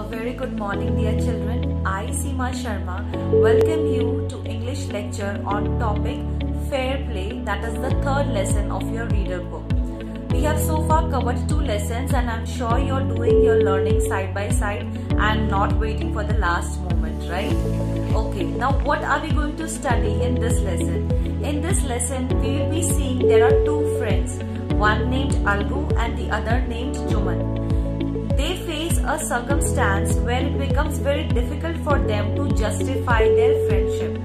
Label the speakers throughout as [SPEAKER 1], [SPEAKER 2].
[SPEAKER 1] A very good morning, dear children. I, Seema Sharma, welcome you to English lecture on topic Fair Play, that is the third lesson of your reader book. We have so far covered two lessons, and I'm sure you're doing your learning side by side and not waiting for the last moment, right? Okay, now what are we going to study in this lesson? In this lesson, we will be seeing there are two friends, one named Algu and the other named Juman they face a circumstance where it becomes very difficult for them to justify their friendship.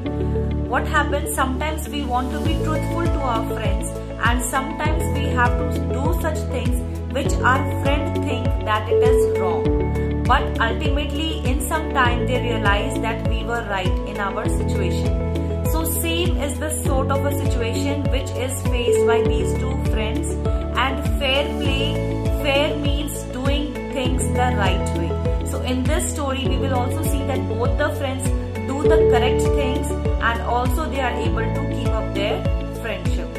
[SPEAKER 1] What happens sometimes we want to be truthful to our friends and sometimes we have to do such things which our friend think that it is wrong. But ultimately in some time they realize that we were right in our situation. So same is the sort of a situation which is faced by these two friends and fair play, fair means things the right way. So in this story we will also see that both the friends do the correct things and also they are able to keep up their friendship.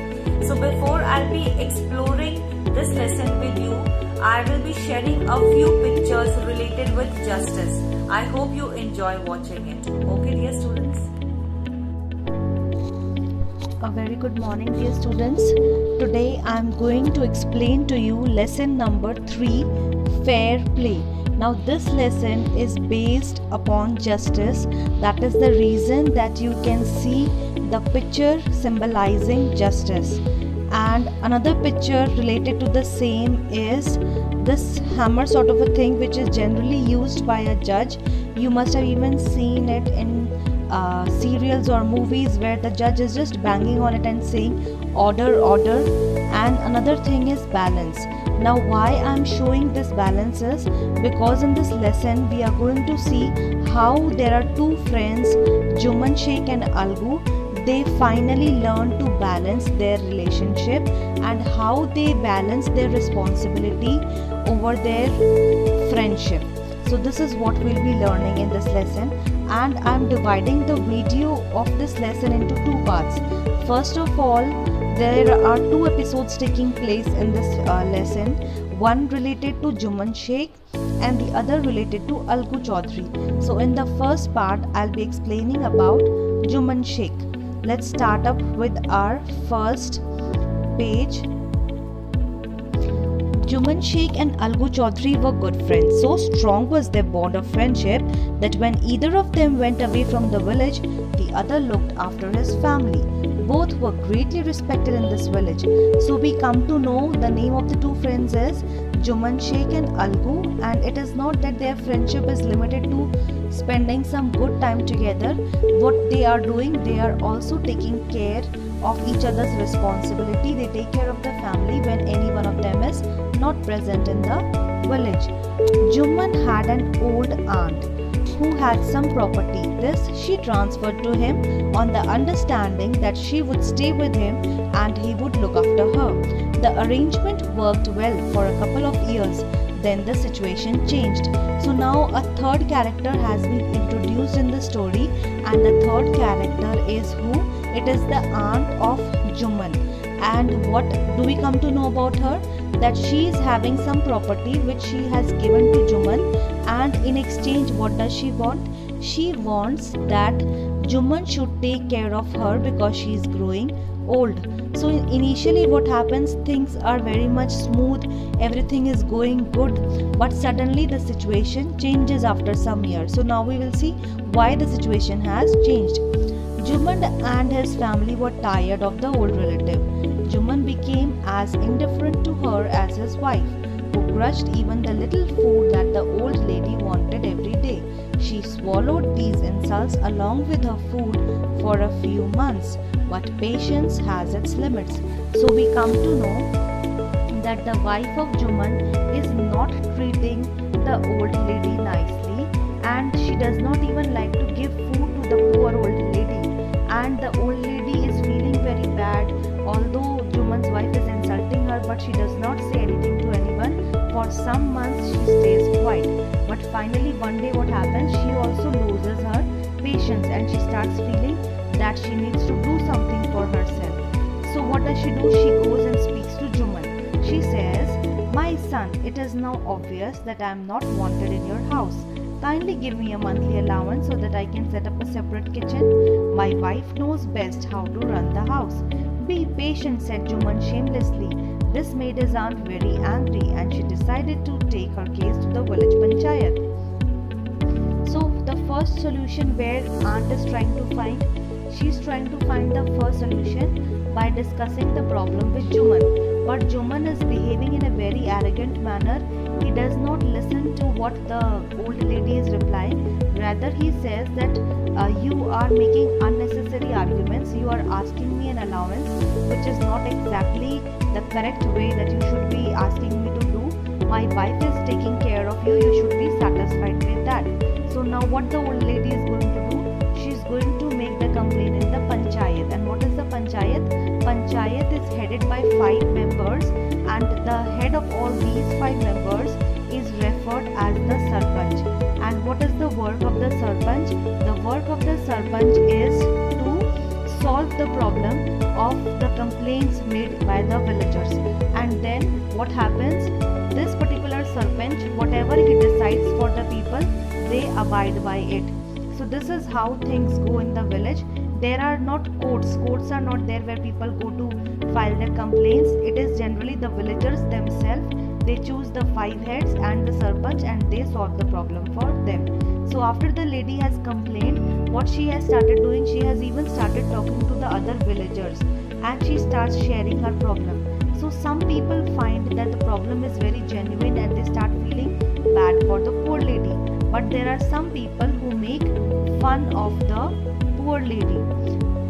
[SPEAKER 1] So before I'll be exploring this lesson with you, I will be sharing a few pictures related with justice. I hope you enjoy watching it. Okay dear students?
[SPEAKER 2] A very good morning, dear students. Today I am going to explain to you lesson number 3 Fair Play. Now, this lesson is based upon justice. That is the reason that you can see the picture symbolizing justice. And another picture related to the same is this hammer sort of a thing which is generally used by a judge. You must have even seen it in uh, serials or movies where the judge is just banging on it and saying order order. And another thing is balance. Now why i'm showing this balance is because in this lesson we are going to see how there are two friends juman sheikh and algu. They finally learn to balance their relationship and how they balance their responsibility over their friendship. So this is what we'll be learning in this lesson and I'm dividing the video of this lesson into two parts. First of all, there are two episodes taking place in this uh, lesson, one related to Juman Sheikh and the other related to Algu Chaudhary. So in the first part, I'll be explaining about Juman Sheikh. Let's start up with our first page Juman Sheikh and Algu Chaudhary were good friends. So strong was their bond of friendship that when either of them went away from the village, the other looked after his family. Both were greatly respected in this village. So we come to know the name of the two friends is Juman Sheikh and Algu, and it is not that their friendship is limited to spending some good time together. What they are doing, they are also taking care of each other's responsibility. They take care of the family when any one of them is not present in the village. Juman had an old aunt who had some property. This she transferred to him on the understanding that she would stay with him and he would look after her. The arrangement worked well for a couple of years. Then the situation changed. So now a third character has been introduced in the story, and the third character is who? It is the aunt of Juman. And what do we come to know about her? That she is having some property which she has given to Juman, and in exchange, what does she want? She wants that Juman should take care of her because she is growing old. So, initially, what happens? Things are very much smooth, everything is going good, but suddenly the situation changes after some years. So, now we will see why the situation has changed. Juman and his family were tired of the old relative. Juman became as indifferent to her as his wife, who grudged even the little food that the old lady wanted every day. She swallowed these insults along with her food for a few months, but patience has its limits. So we come to know that the wife of Juman is not treating the old lady nicely and she does not even like to give food to the poor old lady and the old lady is feeling very bad although Juman's wife is insulting her but she does not say anything to anyone. For some months she stays quiet. But finally one day what happens? She also loses her patience and she starts feeling that she needs to do something for herself. So what does she do? She goes and speaks to Juman. She says my son it is now obvious that I am not wanted in your house. Kindly give me a monthly allowance so that I can set up a separate kitchen. My wife knows best how to run the house. Patient, said Juman shamelessly. This made his aunt very angry and she decided to take her case to the village panchayat. So, the first solution where aunt is trying to find, she's trying to find the first solution by discussing the problem with Juman. But Juman is behaving in a very arrogant manner. He does not listen to what the old lady is replying. Rather, he says that uh, you are making unnecessary arguments. You are asking me an allowance, which is not exactly the correct way that you should be asking me to do. My wife is taking care of you. You should be satisfied with that. So now, what the old lady is going to do? She is going to make the complaint in the panchayat. And what is the panchayat? Panchayat is headed by five members, and the head of all these five members is referred as the sarpanch. And what is the work of the sarpanch? The work of the sarpanch is to solve the problem of the complaints made by the villagers. And then what happens? This particular sarpanch, whatever he decides for the people, they abide by it. So this is how things go in the village there are not courts courts are not there where people go to file their complaints it is generally the villagers themselves they choose the five heads and the sarpanch and they solve the problem for them. So after the lady has complained what she has started doing she has even started talking to the other villagers and she starts sharing her problem. So some people find that the problem is very genuine and they start feeling bad for the poor lady. But there are some people who make fun of the poor lady.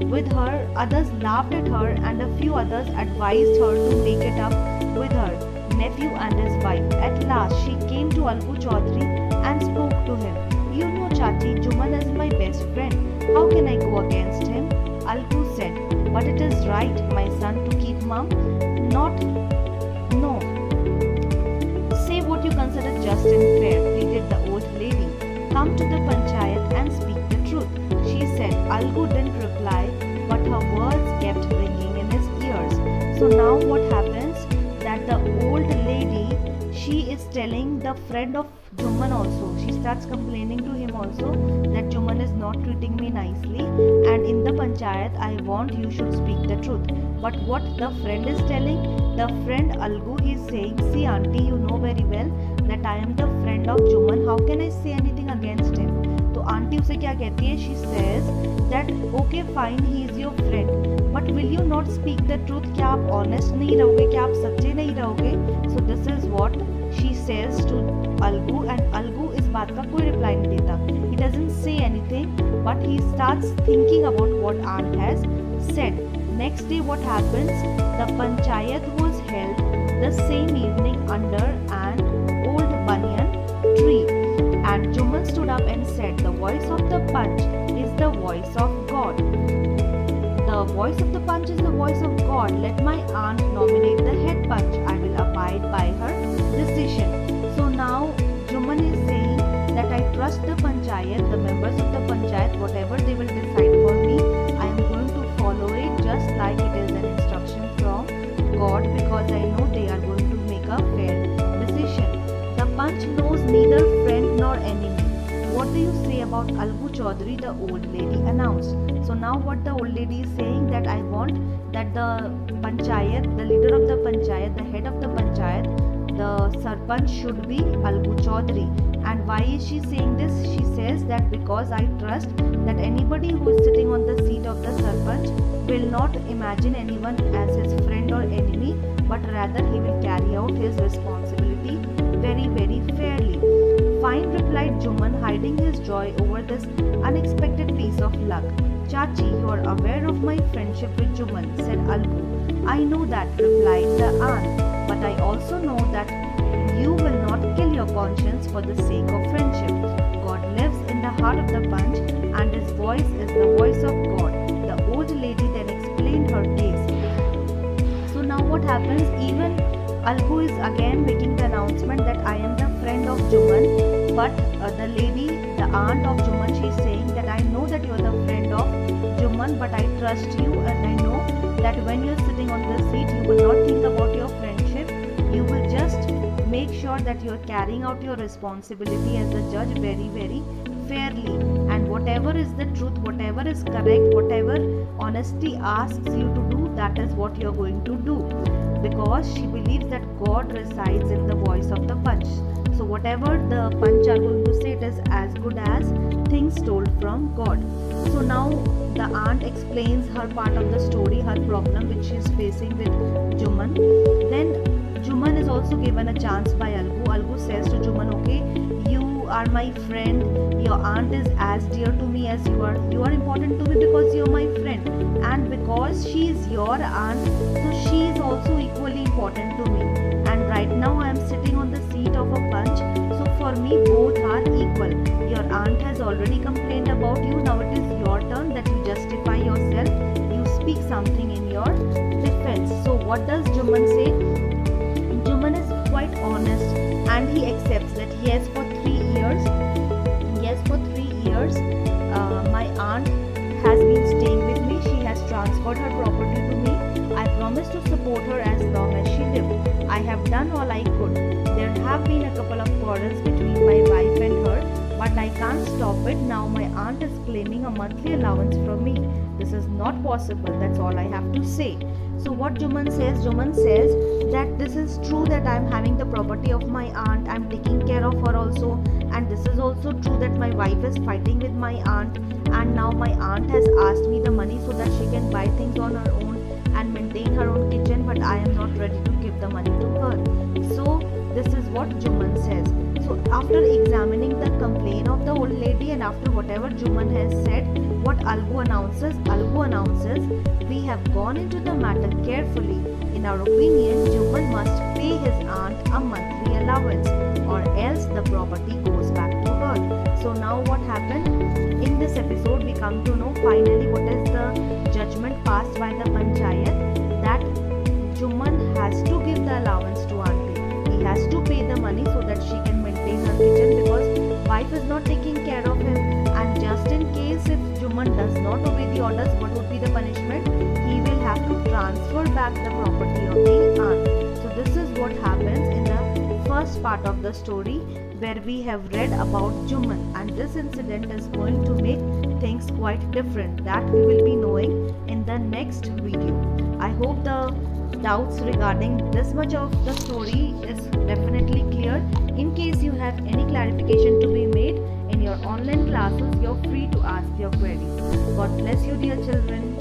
[SPEAKER 2] With her, others laughed at her, and a few others advised her to make it up with her nephew and his wife. At last, she came to Algu Chaudhary and spoke to him. You know, Chachi, Juman is my best friend. How can I go against him? Algu said, But it is right, my son, to keep mum. Not, no. Say what you consider just and fair, pleaded the old lady. Come to the panchayat and speak the truth. She said. Algu didn't reply, but her words kept ringing in his ears. So now what happens? Telling the friend of Juman also. She starts complaining to him also that Juman is not treating me nicely, and in the panchayat, I want you should speak the truth. But what the friend is telling, the friend Algu is saying, See, auntie, you know very well that I am the friend of Juman. How can I say anything against him? तो aunty उसे क्या कहती है she says that okay fine he is your friend but will you not speak the truth क्या आप honest नहीं रहोगे क्या आप सच्चे नहीं रहोगे so this is what she says to Algu and Algu is baat ka koi reply nahi deta. He doesn't say anything but he starts thinking about what aunt has said. Next day what happens? The panchayat was held the same evening under an old banyan tree and Juman stood up and said the voice of the panch is the voice of God. The voice of the panch is the voice of God. Let my aunt nominate the head panch. I will abide by her so now Juman is saying that I trust the panchayat, the members of the panchayat, whatever they will decide for me, I am going to follow it just like it is an instruction from God because I know they are going to make a fair decision. The panch knows neither friend nor enemy. What do you say about Algu Chaudhary, the old lady announced. So now what the old lady is saying that I want that the panchayat, the leader of the panchayat, the head of the panchayat, the sarpanch should be Algu Chaudhary. And why is she saying this? She says that because I trust that anybody who is sitting on the seat of the sarpanch will not imagine anyone as his friend or enemy, but rather he will carry out his responsibility very, very fairly. Fine, replied Juman, hiding his joy over this unexpected piece of luck. Chachi, you are aware of my friendship with Juman, said Algu. I know that, replied the aunt, but I also know that you will not kill your conscience for the sake of friendship. God lives in the heart of the panch, and his voice is the voice of God. The old lady then explained her case. So now what happens? Even Algu is again making the announcement that I am the friend of Juman, but uh, the lady, the aunt of Juman, she is saying that I know that you are the friend of Juman, but I trust you and I know that when you are sitting on the seat, you will not think about your friendship. You will just make sure that you're carrying out your responsibility as a judge very very fairly. And whatever is the truth whatever is correct whatever honesty asks you to do that is what you're going to do. Because she believes that god resides in the voice of the panch. So whatever the panch are going to say it is as good as things told from god. So now the aunt explains her part of the story her problem which she is facing with juman. Then juman is also given a chance by algu. Algu says to juman okay you are my friend. Your aunt is as dear to me as you are. You are important to me because you're my friend. And because she is your aunt so she is also equally important to me. And right now i am sitting on the seat of a panch so for me both are equal. Your aunt has already complained about you. Now it is your turn that you justify yourself. You speak something in your defense. So what does juman juman to support her as long as she lived. I have done all i could. There have been a couple of quarrels between my wife and her but i can't stop it. Now my aunt is claiming a monthly allowance from me. This is not possible. That's all i have to say. So what Juman says, Juman says that this is true that I'm having the property of my aunt, I'm taking care of her also, and this is also true that my wife is fighting with my aunt, and now my aunt has asked me the money so that she can buy things on her own and maintain her own kitchen, but I am not ready to give the money to her. So this is what Juman says. So after examining the complaint of the old lady and after whatever Juman has said, what Algu announces, Algu announces, we have gone into the matter carefully. In our opinion, Juman must pay his aunt a monthly allowance or else the property goes back to her. So now what happened? In this episode, we come to know finally what is the judgment transfer back the property of the aunt. So this is what happens in the first part of the story where we have read about Juman. And this incident is going to make things quite different. That we will be knowing in the next video. I hope the doubts regarding this much of the story is definitely clear. In case you have any clarification to be made in your online classes you're free to ask your queries. God bless you dear children